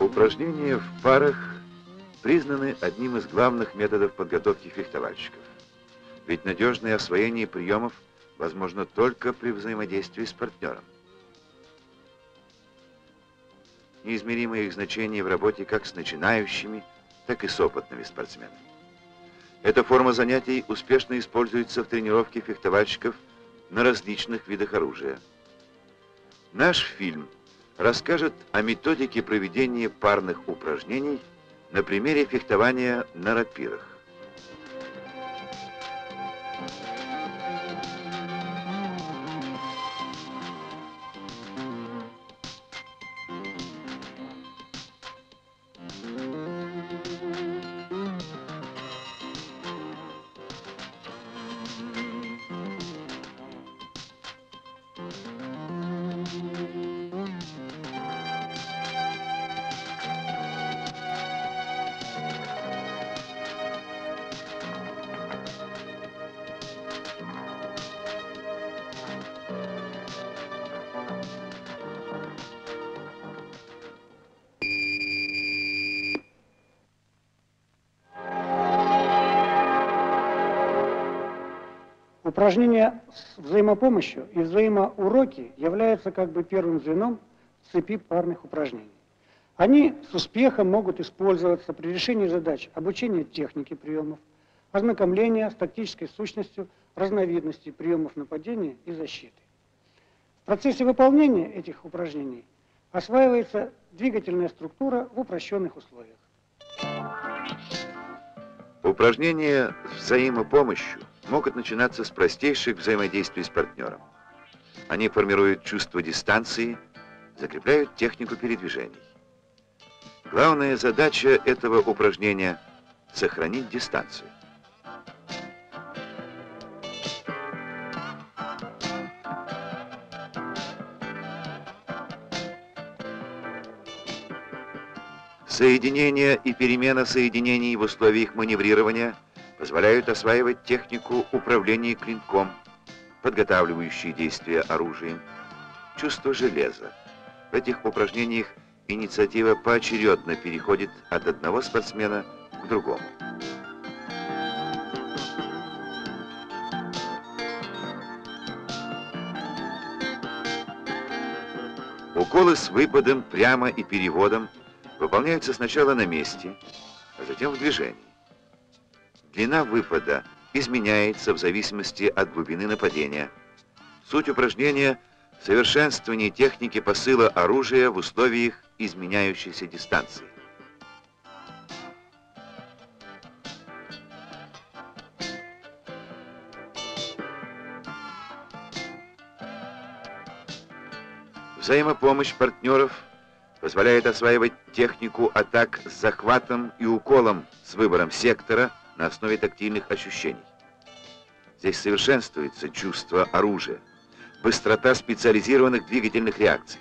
Упражнения в парах признаны одним из главных методов подготовки фехтовальщиков. Ведь надежное освоение приемов возможно только при взаимодействии с партнером. Неизмеримое их значение в работе как с начинающими, так и с опытными спортсменами. Эта форма занятий успешно используется в тренировке фехтовальщиков на различных видах оружия. Наш фильм – расскажет о методике проведения парных упражнений на примере фехтования на рапирах. Упражнения с взаимопомощью и взаимоуроки являются как бы первым звеном цепи парных упражнений. Они с успехом могут использоваться при решении задач обучения техники приемов, ознакомления с тактической сущностью разновидностей приемов нападения и защиты. В процессе выполнения этих упражнений осваивается двигательная структура в упрощенных условиях. Упражнения с взаимопомощью могут начинаться с простейших взаимодействий с партнером. Они формируют чувство дистанции, закрепляют технику передвижений. Главная задача этого упражнения – сохранить дистанцию. Соединение и перемена соединений в условиях маневрирования – позволяют осваивать технику управления клинком, подготавливающие действия оружием, чувство железа. В этих упражнениях инициатива поочередно переходит от одного спортсмена к другому. Уколы с выпадом прямо и переводом выполняются сначала на месте, а затем в движении. Длина выпада изменяется в зависимости от глубины нападения. Суть упражнения – совершенствование техники посыла оружия в условиях изменяющейся дистанции. Взаимопомощь партнеров позволяет осваивать технику атак с захватом и уколом с выбором сектора – на основе тактильных ощущений. Здесь совершенствуется чувство оружия, быстрота специализированных двигательных реакций.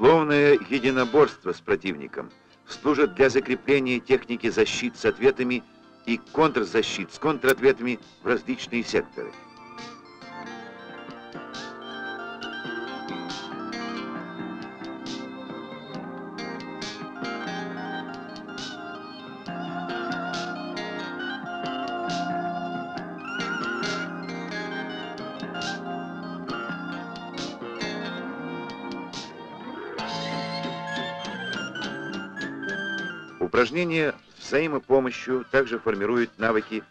Условное единоборство с противником – служат для закрепления техники защит с ответами и контрзащит с контратветами в различные секторы. Упражнения с взаимопомощью также формируют навыки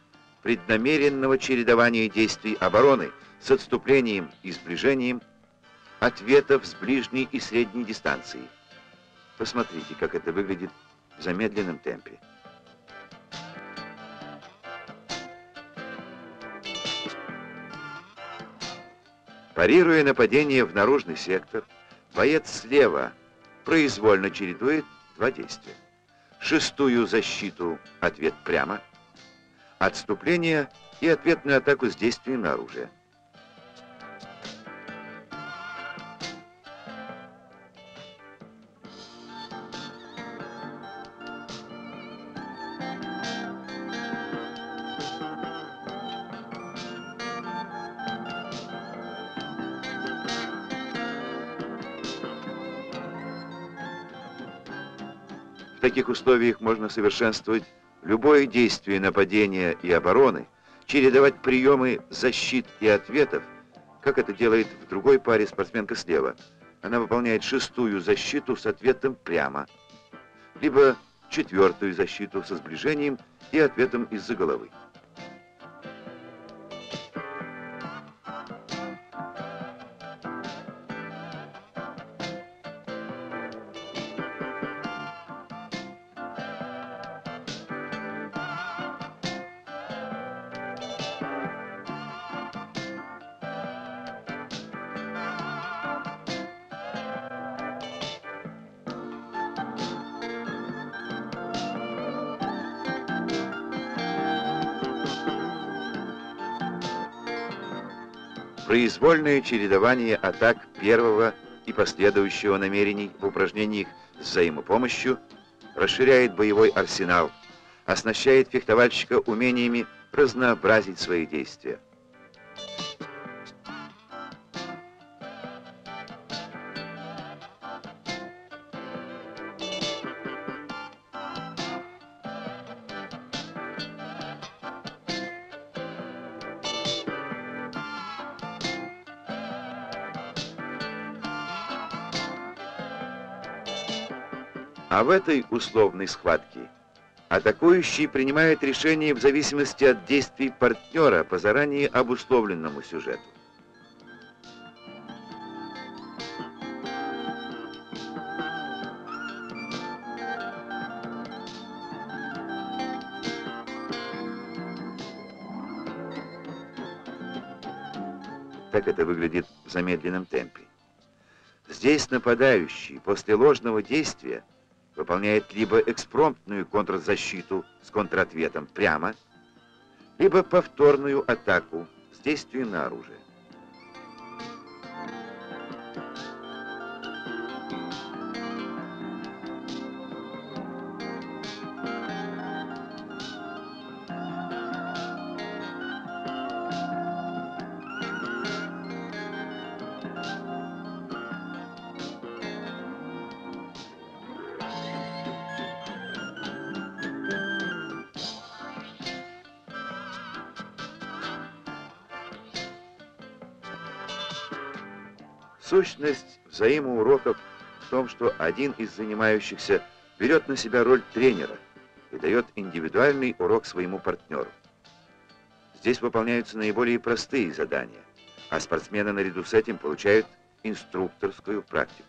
преднамеренного чередования действий обороны с отступлением и сближением, ответов с ближней и средней дистанции. Посмотрите, как это выглядит в замедленном темпе. Парируя нападение в наружный сектор, боец слева произвольно чередует два действия шестую защиту. Ответ прямо, отступление и ответную атаку с действием на В таких условиях можно совершенствовать любое действие нападения и обороны, чередовать приемы защит и ответов, как это делает в другой паре спортсменка слева. Она выполняет шестую защиту с ответом прямо, либо четвертую защиту со сближением и ответом из-за головы. Произвольное чередование атак первого и последующего намерений в упражнениях с взаимопомощью расширяет боевой арсенал, оснащает фехтовальщика умениями разнообразить свои действия. А в этой условной схватке атакующий принимает решение в зависимости от действий партнера по заранее обусловленному сюжету. Так это выглядит в замедленном темпе. Здесь нападающий после ложного действия выполняет либо экспромтную контрзащиту с контратветом прямо, либо повторную атаку с действием на оружие. В том, что один из занимающихся берет на себя роль тренера и дает индивидуальный урок своему партнеру. Здесь выполняются наиболее простые задания, а спортсмены наряду с этим получают инструкторскую практику.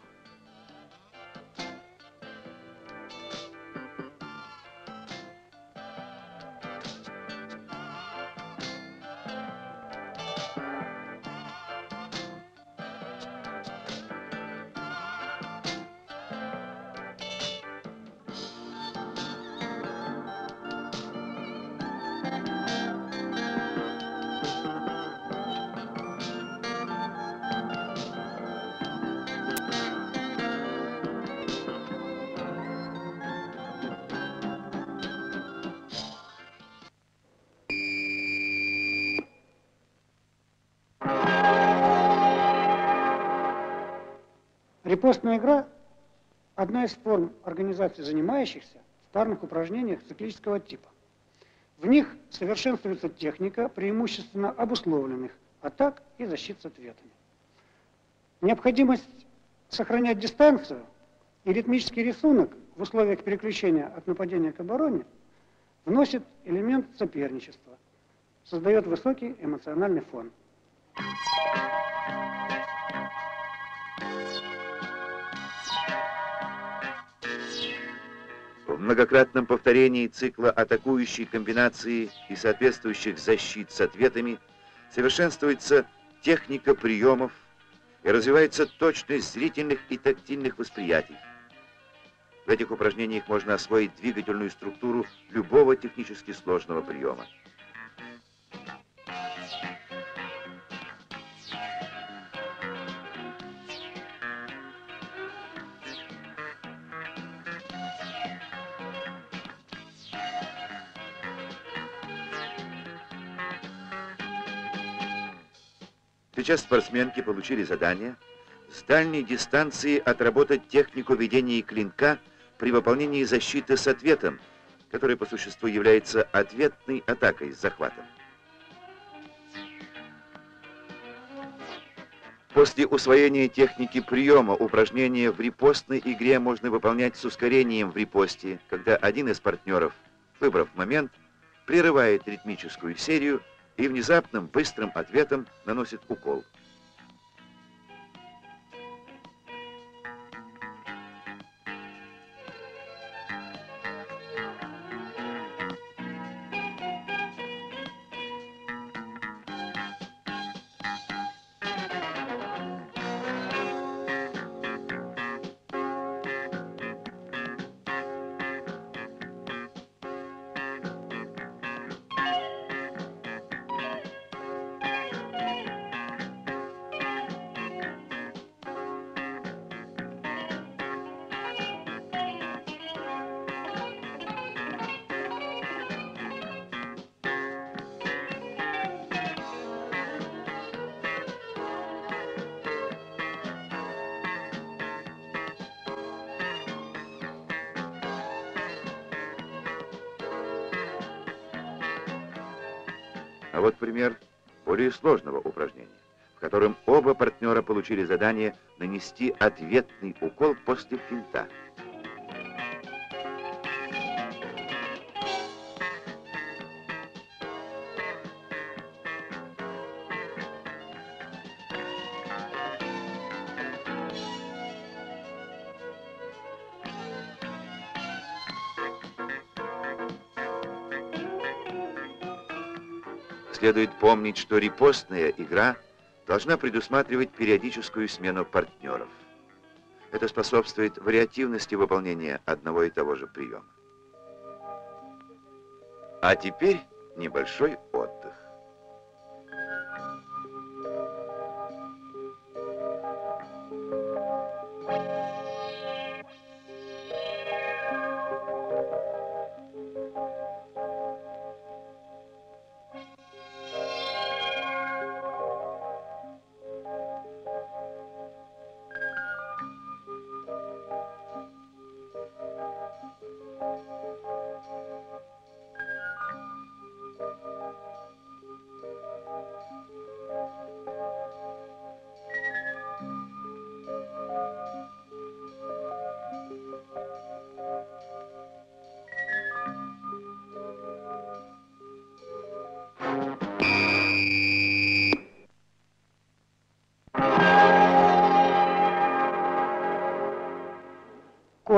Репостная игра – одна из форм организации занимающихся в парных упражнениях циклического типа. В них совершенствуется техника преимущественно обусловленных атак и защит с ответами. Необходимость сохранять дистанцию и ритмический рисунок в условиях переключения от нападения к обороне вносит элемент соперничества, создает высокий эмоциональный фон. В многократном повторении цикла атакующей комбинации и соответствующих защит с ответами совершенствуется техника приемов и развивается точность зрительных и тактильных восприятий. В этих упражнениях можно освоить двигательную структуру любого технически сложного приема. Сейчас спортсменки получили задание с дальней дистанции отработать технику ведения клинка при выполнении защиты с ответом, который по существу является ответной атакой с захватом. После усвоения техники приема упражнения в репостной игре можно выполнять с ускорением в репосте, когда один из партнеров, выбрав момент, прерывает ритмическую серию и внезапным быстрым ответом наносит укол. А вот пример более сложного упражнения, в котором оба партнера получили задание нанести ответный укол после финта. Следует помнить, что репостная игра должна предусматривать периодическую смену партнеров. Это способствует вариативности выполнения одного и того же приема. А теперь небольшой отдых.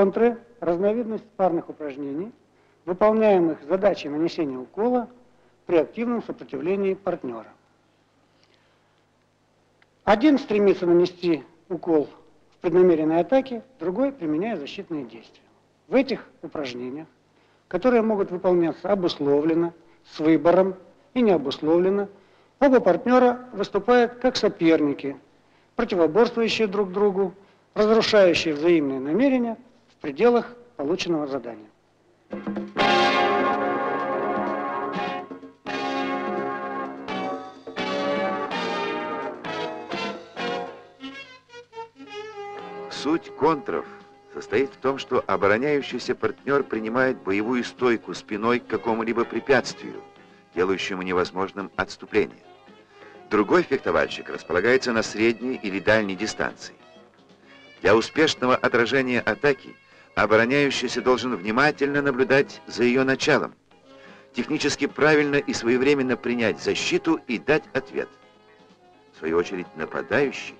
Контры – разновидность парных упражнений, выполняемых с задачей нанесения укола при активном сопротивлении партнера. Один стремится нанести укол в преднамеренной атаке, другой применяя защитные действия. В этих упражнениях, которые могут выполняться обусловленно, с выбором и не обусловленно, оба партнера выступают как соперники, противоборствующие друг другу, разрушающие взаимные намерения – пределах полученного задания. Суть контров состоит в том, что обороняющийся партнер принимает боевую стойку спиной к какому-либо препятствию, делающему невозможным отступление. Другой фехтовальщик располагается на средней или дальней дистанции. Для успешного отражения атаки Обороняющийся должен внимательно наблюдать за ее началом, технически правильно и своевременно принять защиту и дать ответ. В свою очередь, нападающий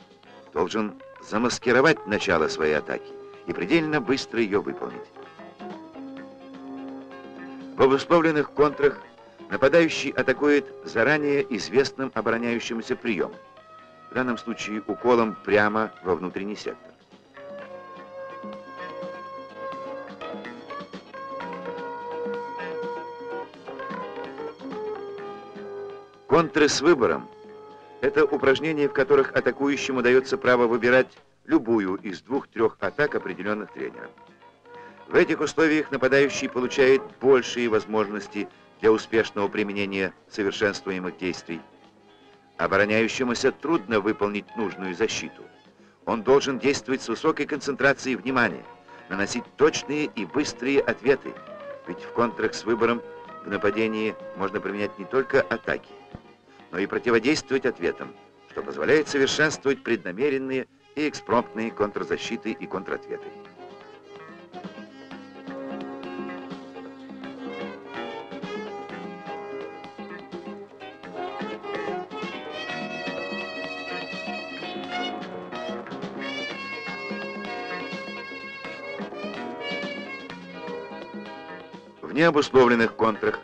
должен замаскировать начало своей атаки и предельно быстро ее выполнить. В обусловленных контрах нападающий атакует заранее известным обороняющимся приемом, в данном случае уколом прямо во внутренний сектор. Контры с выбором – это упражнения, в которых атакующему дается право выбирать любую из двух-трех атак, определенных тренером. В этих условиях нападающий получает большие возможности для успешного применения совершенствуемых действий. Обороняющемуся трудно выполнить нужную защиту. Он должен действовать с высокой концентрацией внимания, наносить точные и быстрые ответы, ведь в контрах с выбором в нападении можно применять не только атаки, но и противодействовать ответам, что позволяет совершенствовать преднамеренные и экспромтные контрзащиты и контратветы. В необусловленных контрах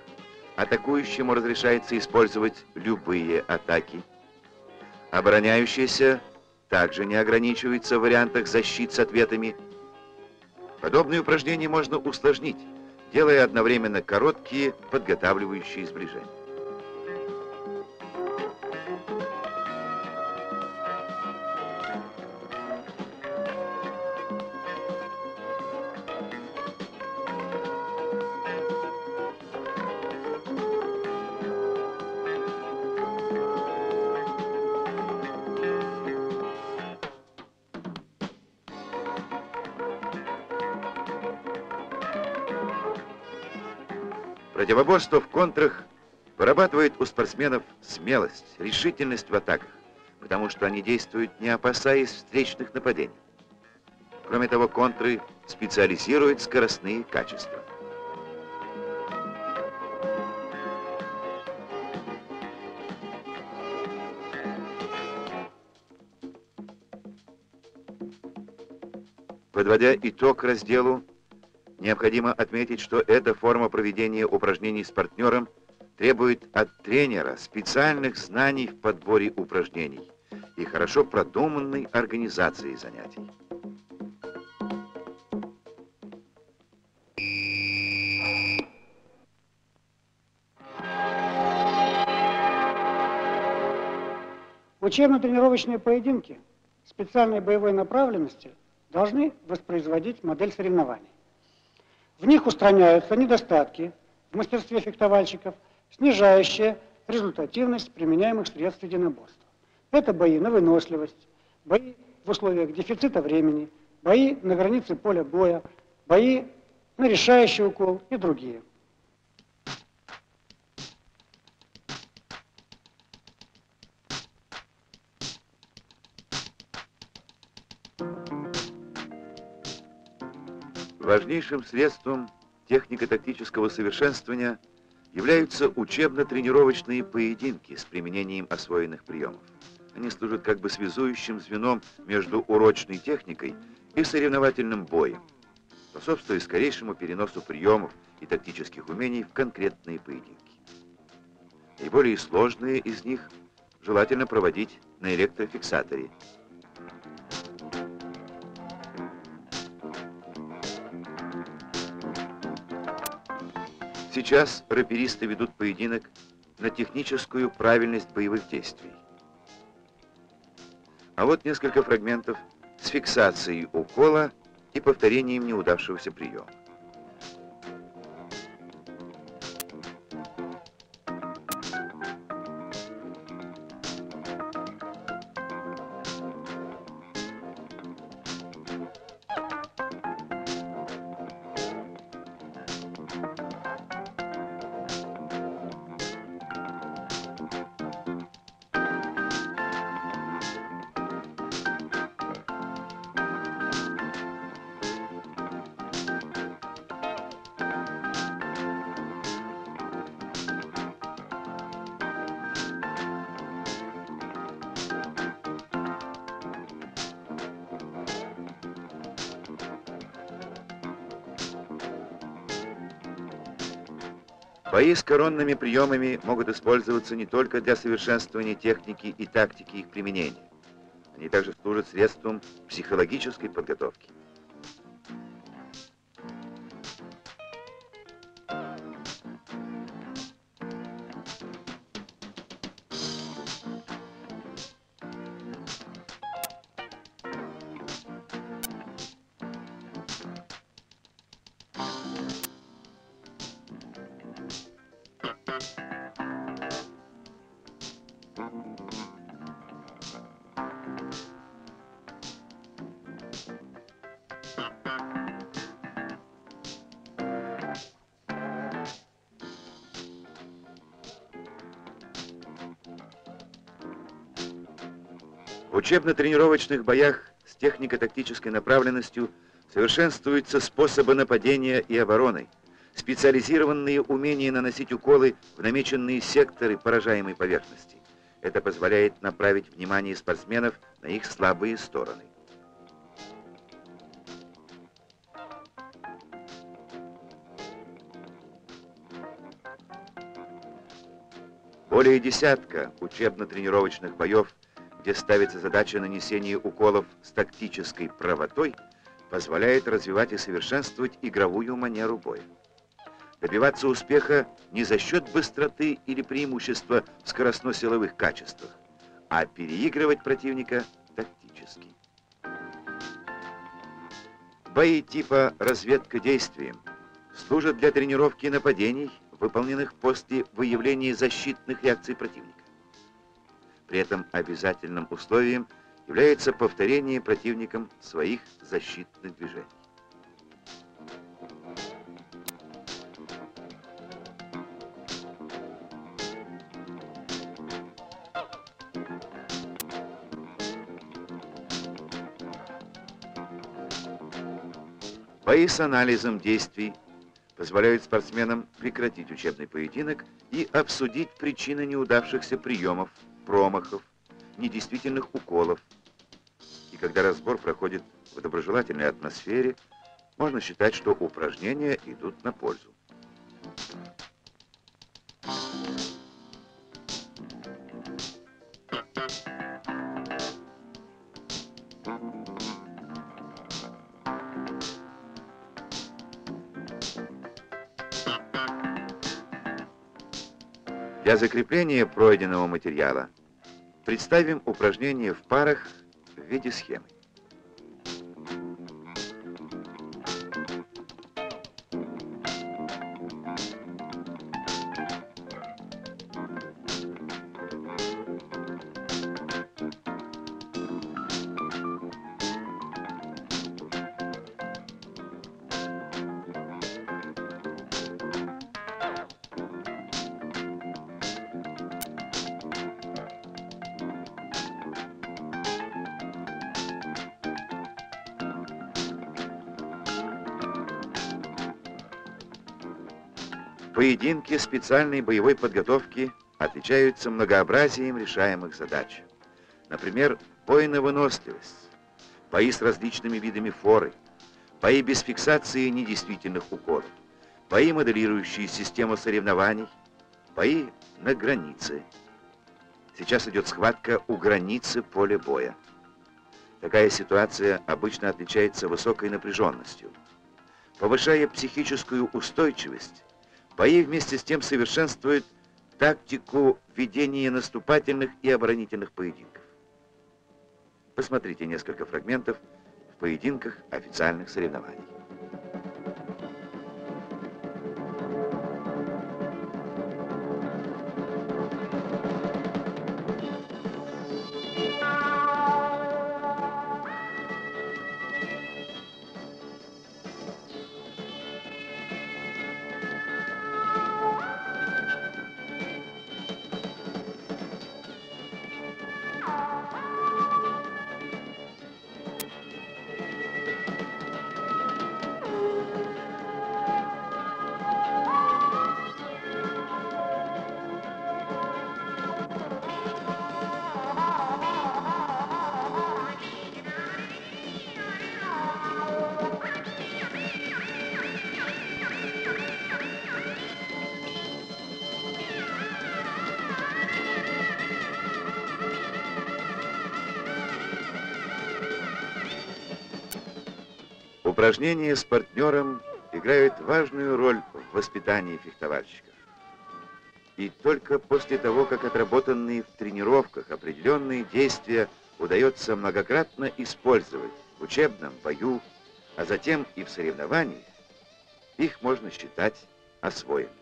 атакующему разрешается использовать любые атаки. Обороняющийся также не ограничивается в вариантах защит с ответами. Подобные упражнения можно усложнить, делая одновременно короткие подготавливающие сближения. Противоборство в контрах вырабатывает у спортсменов смелость, решительность в атаках, потому что они действуют не опасаясь встречных нападений. Кроме того, контры специализируют скоростные качества. Подводя итог разделу, Необходимо отметить, что эта форма проведения упражнений с партнером требует от тренера специальных знаний в подборе упражнений и хорошо продуманной организации занятий. Учебно-тренировочные поединки специальной боевой направленности должны воспроизводить модель соревнований. В них устраняются недостатки в мастерстве фехтовальщиков, снижающие результативность применяемых средств единоборства. Это бои на выносливость, бои в условиях дефицита времени, бои на границе поля боя, бои на решающий укол и другие. Важнейшим средством технико-тактического совершенствования являются учебно-тренировочные поединки с применением освоенных приемов. Они служат как бы связующим звеном между урочной техникой и соревновательным боем, способствуя скорейшему переносу приемов и тактических умений в конкретные поединки. Наиболее сложные из них желательно проводить на электрофиксаторе – Сейчас раперисты ведут поединок на техническую правильность боевых действий. А вот несколько фрагментов с фиксацией укола и повторением неудавшегося приема. Бои с коронными приемами могут использоваться не только для совершенствования техники и тактики их применения. Они также служат средством психологической подготовки. В учебно-тренировочных боях с технико-тактической направленностью совершенствуются способы нападения и обороны, специализированные умения наносить уколы в намеченные секторы поражаемой поверхности. Это позволяет направить внимание спортсменов на их слабые стороны. Более десятка учебно-тренировочных боев, где ставится задача нанесения уколов с тактической правотой, позволяет развивать и совершенствовать игровую манеру боя. Добиваться успеха не за счет быстроты или преимущества в скоростно-силовых качествах, а переигрывать противника тактически. Бои типа разведка действием служат для тренировки нападений, выполненных после выявления защитных реакций противника. При этом обязательным условием является повторение противником своих защитных движений. Бои с анализом действий позволяют спортсменам прекратить учебный поединок и обсудить причины неудавшихся приемов, промахов, недействительных уколов. И когда разбор проходит в доброжелательной атмосфере, можно считать, что упражнения идут на пользу. Для закрепления пройденного материала представим упражнение в парах в виде схемы. Поединки специальной боевой подготовки отличаются многообразием решаемых задач. Например, бой на выносливость, бои с различными видами форы, бои без фиксации недействительных уколов, бои, моделирующие систему соревнований, бои на границе. Сейчас идет схватка у границы поля боя. Такая ситуация обычно отличается высокой напряженностью. Повышая психическую устойчивость, Бои вместе с тем совершенствуют тактику ведения наступательных и оборонительных поединков. Посмотрите несколько фрагментов в поединках официальных соревнований. Упражнения с партнером играют важную роль в воспитании фехтовальщиков. И только после того, как отработанные в тренировках определенные действия удается многократно использовать в учебном бою, а затем и в соревнованиях, их можно считать освоенными.